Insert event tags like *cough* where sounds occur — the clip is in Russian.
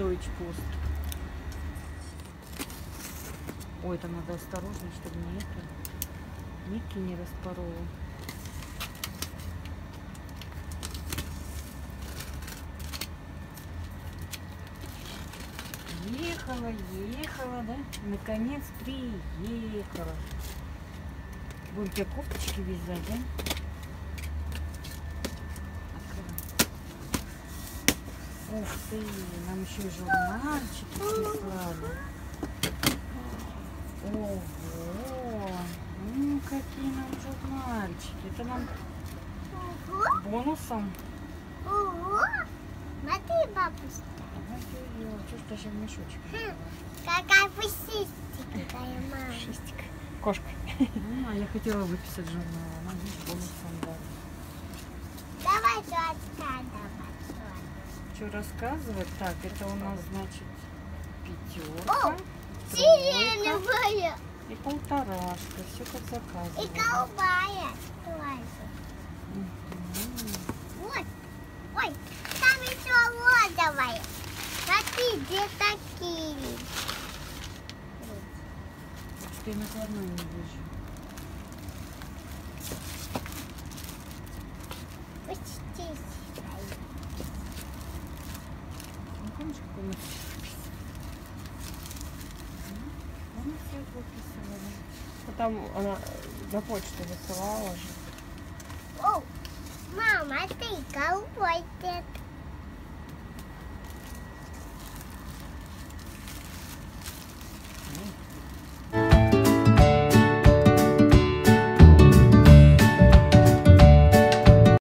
Deutsche Ой, там надо осторожно, чтобы не это, нитки не распорола. Ехала, ехала, да? Наконец приехала. Будем тебе кофточки вязать, да? Ух ты, нам еще и журнальчики прислали. Ого, ну какие нам журнальчики. Это нам бонусом. ого. Смотри, бабушка. Ой-ой-ой, что ж даже в мешочек? Хм, Какая пусистика такая мама. Шестик. Кошка. *laughs* А я хотела выписать журнал, а нам видишь, бонусом дали. Что рассказывать? Так, это у нас, значит, пятерка, О, Сиреневая и полторашка. Все как и заказывали. голубая тоже. Мгм. Вот. Ой, там еще лодовая. Смотри, где такие. Что я накладной не вижу. Помнишь, какой мы Помнишь, я выписывала? А Там она на почту высылала же. О, мама, ты голубой цвет.